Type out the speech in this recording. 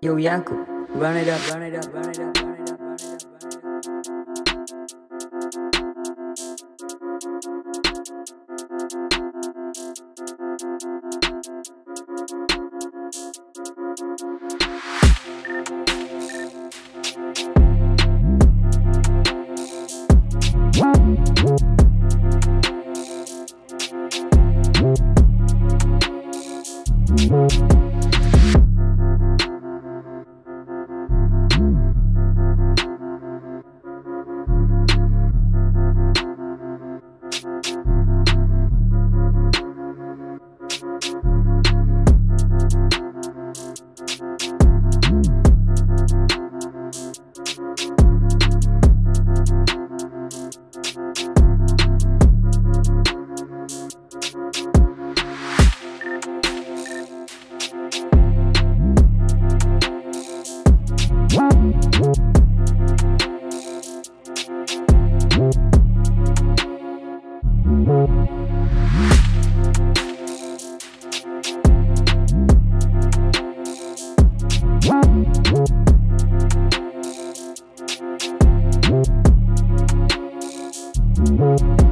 Yo, Yanko, run it up, run it up, run it up. Thank you.